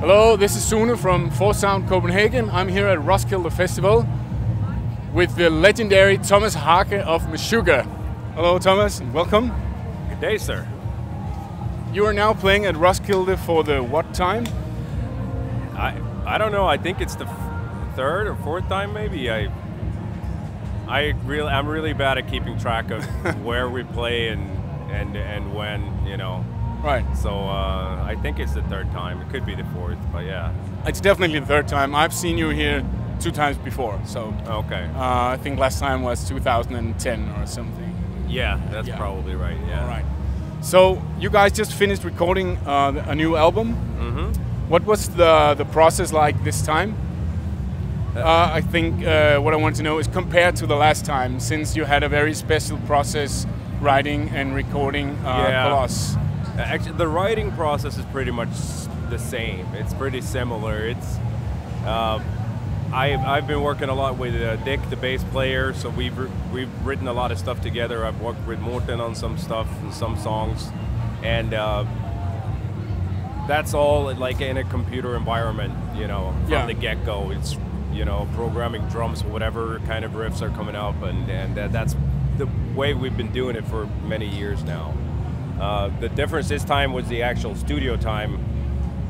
Hello, this is Sune from 4Sound Copenhagen. I'm here at Roskilde Festival with the legendary Tomas Haake of Meshuggah. Hello, Tomas, and welcome. Good day, sir. You are now playing at Roskilde for the what time? I I don't know. I think it's the third or fourth time, maybe. I I really I'm really bad at keeping track of where we play and and and when, you know. Right. So uh, I think it's the third time. It could be the fourth, but yeah. It's definitely the third time. I've seen you here two times before, so. Okay. Uh, I think last time was 2010 or something. Yeah, that's Yeah. probably right. Yeah. All right. So you guys just finished recording uh, a new album. Mm-hmm. What was the the process like this time? Uh, I think uh, what I want to know is compared to the last time, since you had a very special process writing and recording uh, Yeah. Koloss. Actually, the writing process is pretty much the same. It's pretty similar. It's uh, I've, I've been working a lot with uh, Dick, the bass player. So we've we've written a lot of stuff together. I've worked with Mårten on some stuff and some songs, and uh, that's all like in a computer environment. You know, from Yeah. the get go. It's you know programming drums, whatever kind of riffs are coming up, and and that, that's the way we've been doing it for many years now. Uh, the difference this time was the actual studio time.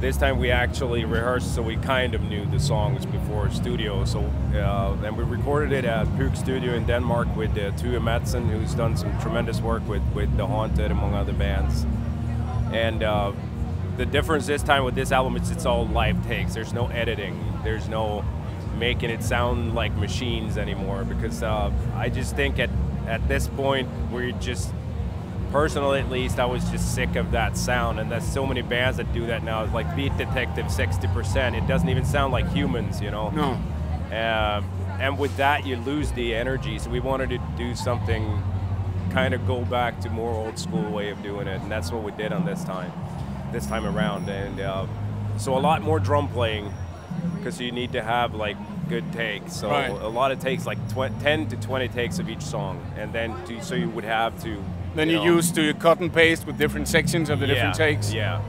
This time we actually rehearsed, so we kind of knew the songs before studio. So uh, and we recorded it at Puk Studio in Denmark with uh, Tue Madsen, who's done some tremendous work with with The Haunted among other bands. And uh, the difference this time with this album is it's all live takes. There's no editing. There's no making it sound like machines anymore because uh, I just think at at this point we're just personally at least I was just sick of that sound and there's so many bands that do that now it's like Beat Detective 60% it doesn't even sound like humans you know No. um, and with that, you lose the energy. So we wanted to do something, kind of go back to more old school way of doing it, and that's what we did on this time, this time around. And uh, so a lot more drum playing, because you need to have like good takes. So Right. a lot of takes, like tw- 10 to 20 takes of each song, and then to, so you would have to. Then you, know, use to cut and paste with different sections of the different takes. Yeah.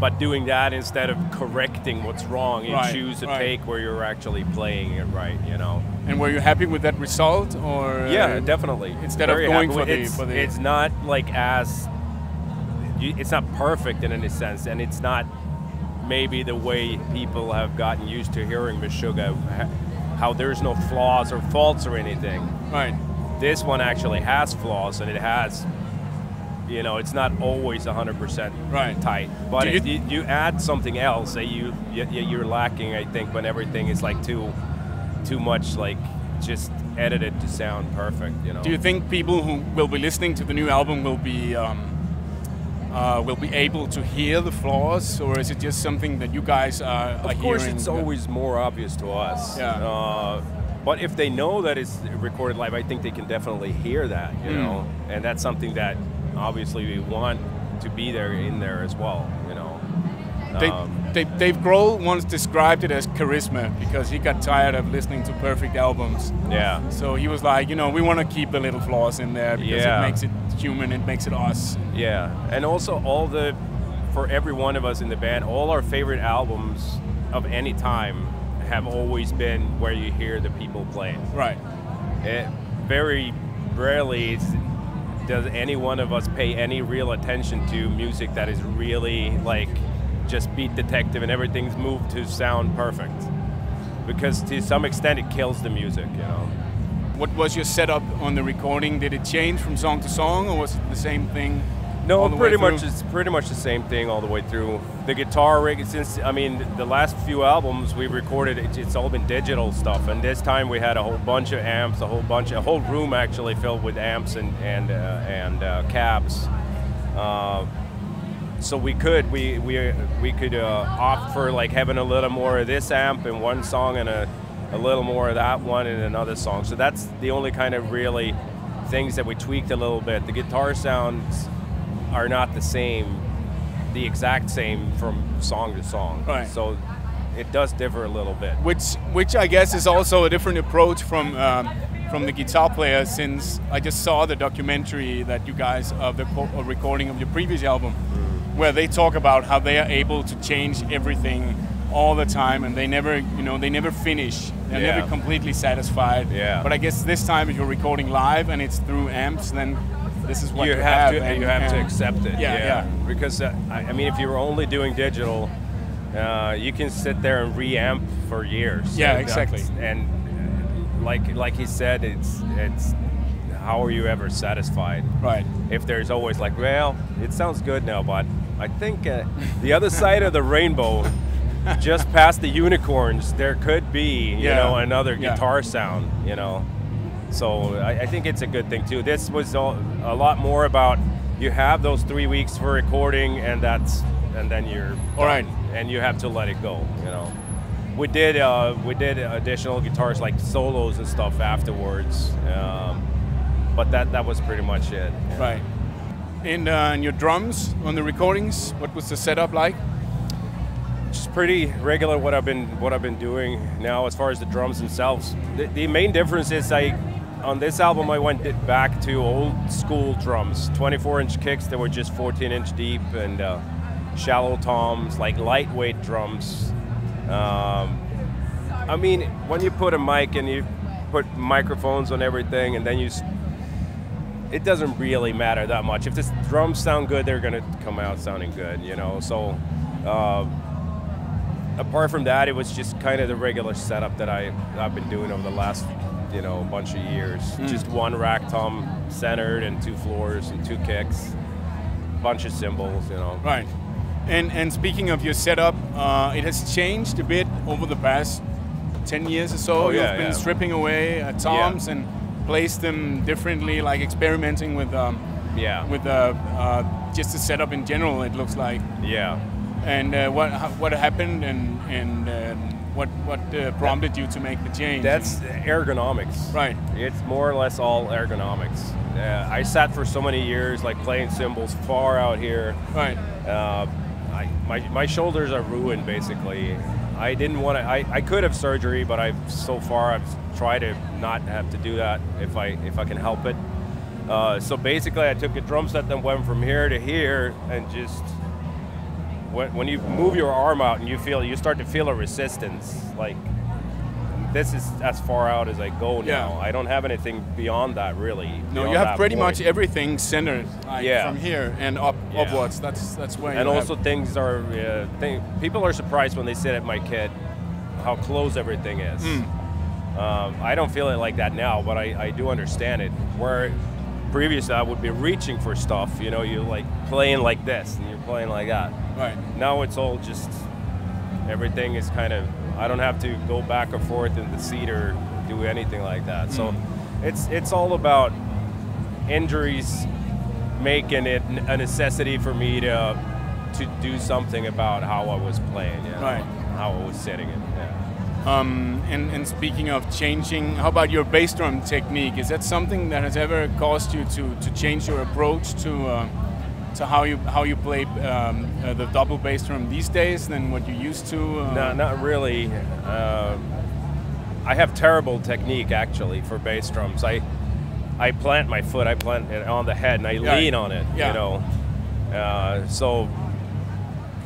But doing that instead of correcting what's wrong, you Right, choose a right. take where you're actually playing it right, you know. And were you happy with that result, or Yeah, uh, definitely. instead of going for the- it's, for the- it's not like as it's not perfect in any sense, and it's not maybe the way people have gotten used to hearing Meshuggah, how there's no flaws or faults or anything. right? This one actually has flaws, and it has. You know, it's not always 100% Right. tight. But you- you, you add something else that you, you you're lacking, I think, when everything is like too too much like just edited to sound perfect. You know. Do you think people who will be listening to the new album will be um, uh, will be able to hear the flaws, or is it just something that you guys are, are Of course, hearing? it's always more obvious to us. Yeah. Uh, but if they know that it's recorded live, I think they can definitely hear that, you Mm. know. And that's something that obviously we want to be there in there as well, you know. They, Um, they, Dave Grohl once described it as charisma because he got tired of listening to perfect albums. yeah. So he was like, you know, we want to keep the little flaws in there because Yeah. it makes it human, it makes it us. Yeah, and also all the, for every one of us in the band, all our favorite albums of any time have always been where you hear the people playing. Right. It, very rarely is- does any one of us pay any real attention to music that is really like just beat detective and everything's moved to sound perfect. Because to some extent it kills the music, you know. What was your setup on the recording? Did it change from song to song, or was it the same thing? No, pretty much it's pretty much the same thing all the way through. The guitar rig, since I mean the last few albums we recorded, it, it's all been digital stuff, and this time we had a whole bunch of amps, a whole bunch, a whole room actually filled with amps and and uh, and uh, cabs. Uh, so we could we we we could uh, opt for like having a little more of this amp in one song and a, a little more of that one in another song. So that's the only kind of really things that we tweaked a little bit. The guitar sounds are not the same, the exact same from song to song. Right. So it does differ a little bit. which which I guess is also a different approach from um, from the guitar player. Since I just saw the documentary that you guys of the co- uh, recording of your previous album, where they talk about how they are able to change everything all the time, and they never, you know, they never finish. They're Yeah. never completely satisfied. Yeah. But I guess this time, if you're recording live and it's through amps, then this is what you you, have, to and- you have to accept it. Yeah, yeah. Because uh, I, I mean, if you were only doing digital, uh, you can sit there and reamp for years. Yeah, And exactly. And uh, like like he said, it's it's how are you ever satisfied? Right. If there's always like, well, it sounds good now, but I think uh, the other side of the rainbow, just past the unicorns, there could be you Yeah. know another Yeah. guitar sound. You know. So I, I think it's a good thing too. This was all, a lot more about you have those three weeks for recording, and that's and then you're All right. and you have to let it go. You know, we did uh, we did additional guitars like solos and stuff afterwards, um, but that that was pretty much it. Right. And, uh, and your drums on the recordings, what was the setup like? Just pretty regular what I've been what I've been doing now as far as the drums themselves. The, the main difference is I on this album I went back to old school drums, 24 inch kicks that were just 14 inch deep and uh, shallow toms, like lightweight drums. Um, I mean, when you put a mic and you put microphones on everything, and then you, it doesn't really matter that much. If the drums sound good, they're gonna come out sounding good, you know. So, uh, apart from that, it was just kind of the regular setup that I I've been doing over the last, you know, a bunch of years. Just one rack tom centered and two floors and two kicks, bunch of cymbals, you know. Right. And and speaking of your setup, uh, it has changed a bit over the past ten years or so. Oh, You've yeah, been yeah. stripping away uh, toms and placed them differently, like experimenting with um, Yeah. with uh, uh, just the setup in general. It looks like. yeah. And uh, what what happened and and um, what what uh, prompted you to make the change? That's ergonomics. right. It's more or less all ergonomics. Uh, I sat for so many years, like playing cymbals far out here. Right. Uh, I, my, my shoulders are ruined, basically. I didn't want to. I, I could have surgery, but I've so far I've tried to not have to do that if I if I can help it. Uh, so basically, I took a drum set that went from here to here, and just when, when you move your arm out and you feel you start to feel a resistance, like this is as far out as I go now. Yeah. I don't have anything beyond that really. No, you have pretty point. much everything centered like, Yeah. from here and up Yeah. upwards. That's that's where. and also have, things are uh, thing, people are surprised when they sit at my kit how close everything is Hmm. um, i don't feel it like that now but I, I do understand it where previously i would be reaching for stuff you know you're like playing like this and you're playing like that right. now it's all just everything is kind of i don't have to go back or forth in the seat or do anything like that so Hmm. it's it's all about injuries making it a necessity for me to to do something about how I was playing, you know, Right. how I was setting it. Yeah. Um, and, and speaking of changing, how about your bass drum technique? Is that something that has ever caused you to, to change your approach to uh, to how you how you play um, uh, the double bass drum these days than what you used to? Uh, No, not really. Uh, I have terrible technique actually for bass drums. I I plant my foot, I plant it on the head, and I Yeah. lean on it. Yeah. You know, uh, so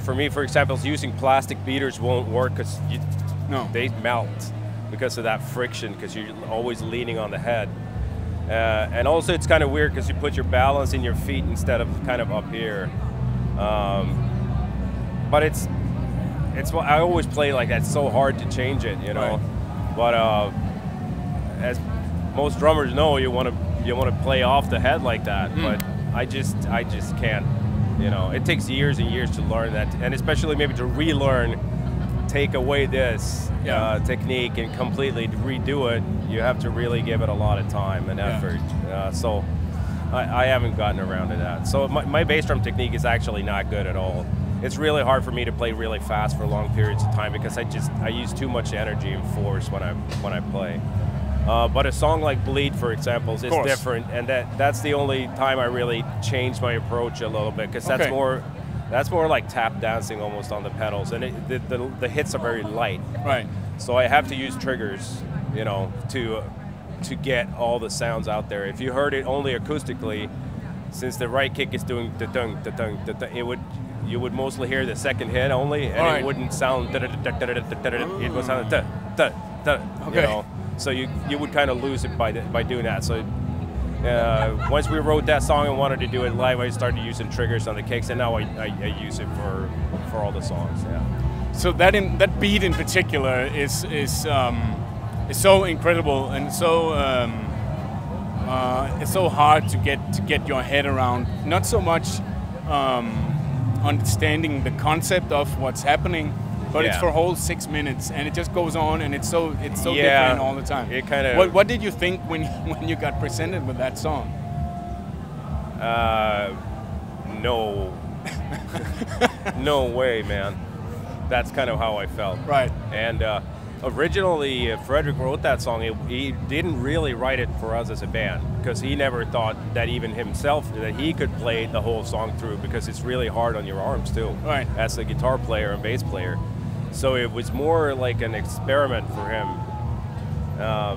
for me, for example, using plastic beaters won't work because No. they melt because of that friction because you're always leaning on the head. Uh, and also, it's kind of weird because you put your balance in your feet instead of kind of up here. Um, but it's it's what I always play like that. It's so hard to change it, you know. Right. But uh, as most drummers know, you want to you want to play off the head like that. Hmm. But I just I just can't. You know, it takes years and years to learn that, and especially maybe to relearn, take away this Yeah. uh, technique and completely redo it. You have to really give it a lot of time and Yeah. effort. Uh, so. I, I haven't gotten around to that. So my, my bass drum technique is actually not good at all. It's really hard for me to play really fast for long periods of time because I just I use too much energy and force when I when I play. Uh, but a song like Bleed, for example, is different, and that that's the only time I really changed my approach a little bit because that's Okay. more that's more like tap dancing almost on the pedals, and it, the, the the hits are very light. Right. So I have to use triggers, you know, to to get all the sounds out there. If you heard it only acoustically, since the right kick is doing da dung da dung da dung, it would you would mostly hear the second hit only, and Alright. it wouldn't sound. It would sound da, da, da, Okay. you know. So you you would kind of lose it by the, by doing that. So uh, once we wrote that song and wanted to do it live, I started using triggers on the kicks, and now I, I, I use it for for all the songs. Yeah. So that in, that beat in particular is is um, is so incredible and so um, uh, it's so hard to get to get your head around. Not so much um, understanding the concept of what's happening, but it's for a whole six minutes and it just goes on and it's so it's so Yeah, different all the time. it kinda- What, what did you think when when you got presented with that song? Uh, no. no way, man. That's kind of how I felt. Right. And uh, originally, uh, Fredrik wrote that song. He, he didn't really write it for us as a band because he never thought that even himself that he could play the whole song through because it's really hard on your arms too. Right. As a guitar player and bass player, so it was more like an experiment for him, uh,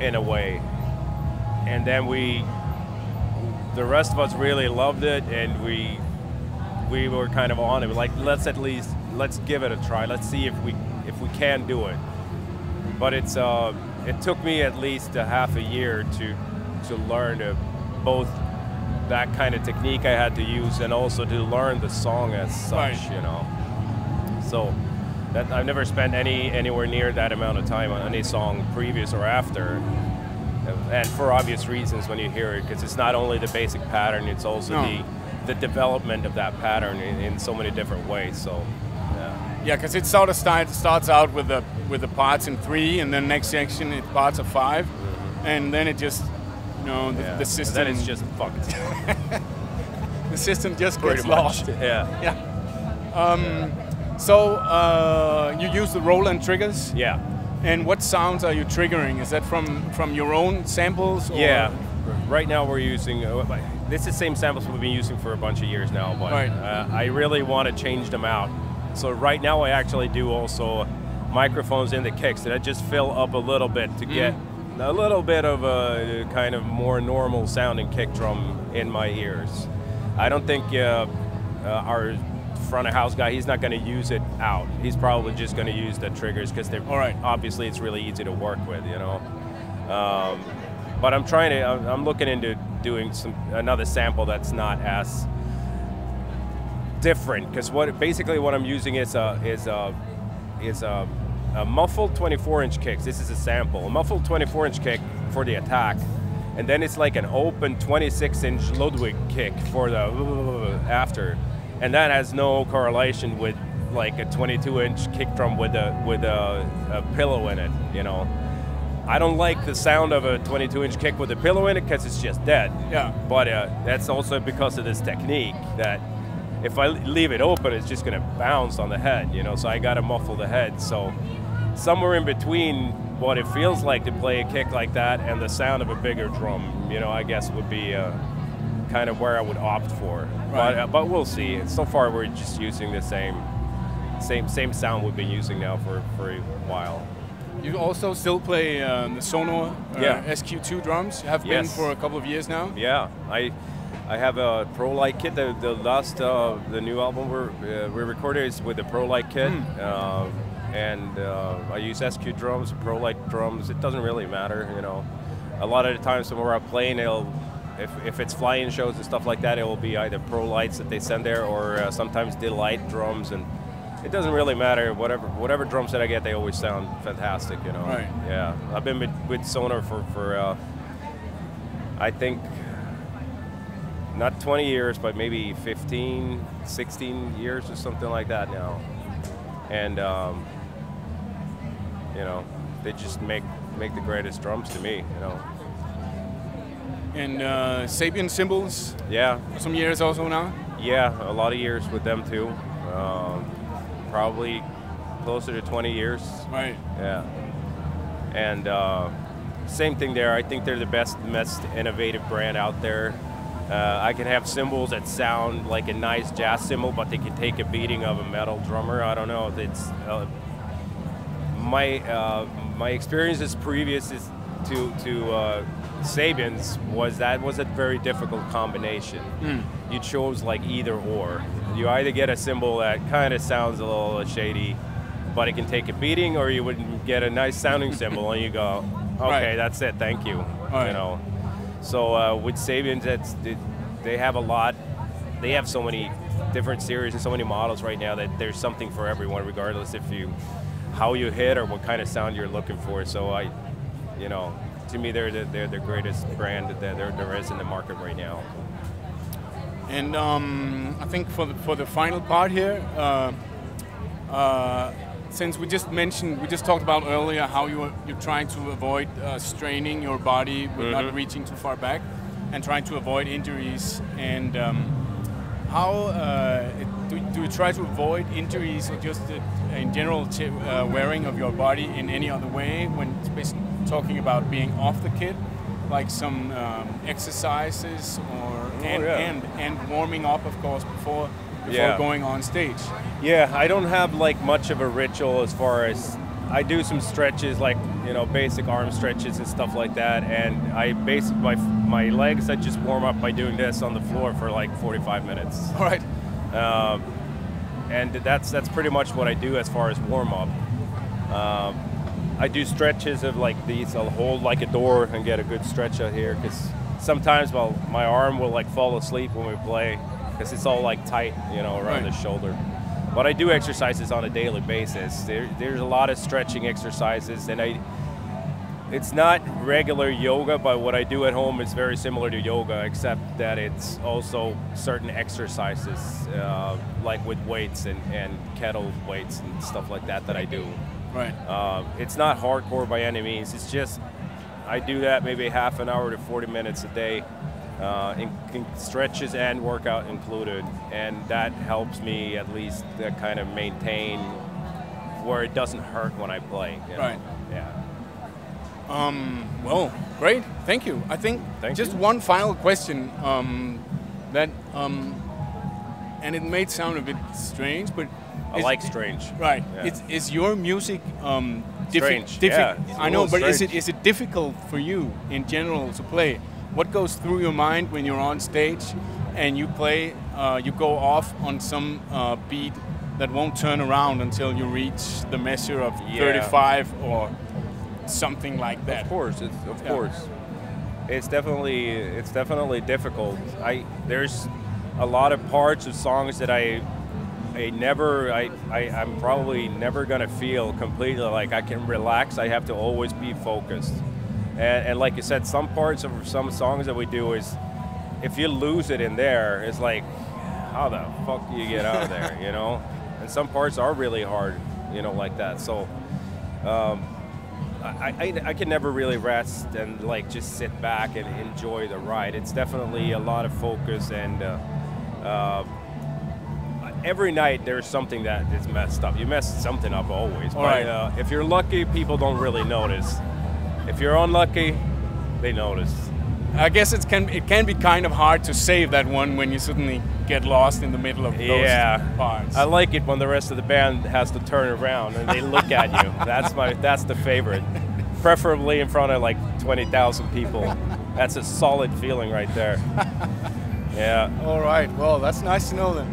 in a way. And then we, the rest of us really loved it, and we we were kind of on it. Like, let's at least let's give it a try. Let's see if we if we can do it. But it's uh, it took me at least a half a year to to learn to both that kind of technique I had to use and also to learn the song as such. Right. You know, so. That, I've never spent any anywhere near that amount of time on any song previous or after, and for obvious reasons when you hear it, because it's not only the basic pattern, it's also No. the the development of that pattern in, in so many different ways. So, yeah. Yeah, because it sort of start, starts out with the with the parts in three, and then next section it parts of 5 and then it just, you know, the, yeah. the And system. then it's just fucked. the system just pretty gets much. lost. Yeah. Yeah. Um, so uh, you use the Roland triggers, Yeah. and what sounds are you triggering? Is that from from your own samples? Or? Yeah. Right now we're using. Uh, this is the same samples we've been using for a bunch of years now, but Right. uh, I really want to change them out. So right now I actually do also microphones in the kicks that I just fill up a little bit to get a little bit of a kind of more normal sounding kick drum in my ears. I don't think uh, uh, our front of house guy he's not going to use it out. He's probably just going to use the triggers because they're All right. obviously it's really easy to work with, you know. Um, but I'm trying to. I'm I'm looking into doing some another sample that's not as different because what basically what I'm using is a is a is a, a muffled 24 inch kick. This is a sample, a muffled 24 inch kick for the attack, and then it's like an open 26 inch Ludwig kick for the after, and that has no correlation with like a 22 inch kick drum with a with a, a pillow in it, you know. I don't like the sound of a 22 inch kick with a pillow in it because it's just dead. Yeah. But uh, that's also because of this technique that if I leave it open, it's just going to bounce on the head, you know. So I got to muffle the head. So somewhere in between what it feels like to play a kick like that and the sound of a bigger drum, you know, I guess would be uh, kind of where I would opt for. Right. But, uh, but we'll see. So far, we're just using the same same same sound we've been using now for, for a while. You also still play um, the Sonor uh, Yeah. SQ2 drums. You have been Yes. for a couple of years now. Yeah, I I have a ProLite kit. The, the last uh, the new album we're uh, we recorded is with the ProLite kit, uh, and uh, I use SQ drums, ProLite drums. It doesn't really matter, you know. A lot of the times when we're out playing, it'll if, if it's flying shows and stuff like that, it will be either ProLites that they send there, or uh, sometimes Delite drums, and it doesn't really matter. Whatever whatever drum set I get, they always sound fantastic, you know. Right. Yeah, I've been with, with Sonor for for uh, I think not 20 years, but maybe 15, 16 years or something like that now. And um, you know, they just make make the greatest drums to me. You know. And uh, Sabian Cymbals, Yeah, some years also now. yeah, a lot of years with them too. Um, probably closer to 20 years. Right. Yeah. And uh, same thing there. I think they're the best, most innovative brand out there. Uh, I can have cymbals that sound like a nice jazz cymbal, but they can take a beating of a metal drummer. I don't know. It's uh, my uh, my experiences previous is to to uh, Sabian's was that was a very difficult combination. Hmm. You chose like either or. You either get a cymbal that kind of sounds a little shady, but it can take a beating, or you would get a nice sounding cymbal and you go, okay, Right. that's it, thank you. Right. You know. So uh, with Sabian's, it's, it, they have a lot. They have so many different series and so many models right now that there's something for everyone, regardless if you how you hit or what kind of sound you're looking for. So I, you know, to me they're the, they're the greatest brand that there, there is in the market right now. And um, I think for the, for the final part here, uh, uh, since we just mentioned, we just talked about earlier how you were, you're trying to avoid uh, straining your body with not reaching too far back, and trying to avoid injuries. And um, how uh, it- do, do you try to avoid injuries or just uh, in general uh, wearing of your body in any other way when talking about being off the kit, like some um, exercises or and, yeah. and and warming up, of course, before before Yeah. going on stage. Yeah, I don't have like much of a ritual as far as I do some stretches, like you know, basic arm stretches and stuff like that. And I basic my my legs. I just warm up by doing this on the floor for like 45 minutes. All right. Um, and that's that's pretty much what I do as far as warm up. Um, I do stretches of like these. I'll hold like a door and get a good stretch out here because sometimes well, my arm will like fall asleep when we play because it's all like tight, you know, around Right. the shoulder. But I do exercises on a daily basis. There, there's a lot of stretching exercises, and I it's not regular yoga, but what I do at home is very similar to yoga, except that it's also certain exercises, uh, like with weights and, and kettle weights and stuff like that that I do. Right. Uh, it's not hardcore by any means. It's just I do that maybe half an hour to 40 minutes a day, uh, in, in stretches and workout included, and that helps me at least uh, kind of maintain where it doesn't hurt when I play. you know? Right. Um, well, great. Thank you. I think Thank just you. one final question um, that, um, and it may sound a bit strange, but I is- like strange. Right. Yeah. Is, is your music um, Strange, yeah, it's I know, but is it is it difficult for you in general to play? What goes through your mind when you're on stage and you play? Uh, you go off on some uh, beat that won't turn around until you reach the measure of Yeah. 35 or something like that. Of course, it's, of Yeah. course. It's definitely it's definitely difficult. I there's a lot of parts of songs that I I never I, I I'm probably never gonna feel completely like I can relax. I have to always be focused. And, and like you said, some parts of some songs that we do is if you lose it in there, it's like how the fuck do you get out of there, you know? And some parts are really hard, you know, like that. So um, I, I, I can never really rest and like just sit back and enjoy the ride. It's definitely a lot of focus and uh, uh, every night there's something that is messed up. You mess something up always. All but right. uh, if you're lucky, people don't really notice. If you're unlucky, they notice. I guess it can it can be kind of hard to save that one when you suddenly get lost in the middle of those Yeah. parts. I like it when the rest of the band has to turn around and they look at you. That's my that's the favorite. Preferably in front of like 20,000 people. That's a solid feeling right there. Yeah. All right. Well, that's nice to know then.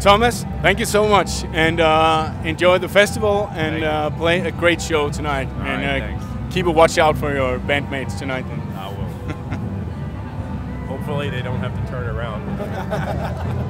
Tomas, thank you so much, and uh, enjoy the festival and uh, play a great show tonight. All and right, uh, keep a watch out for your bandmates tonight. They don't have to turn around.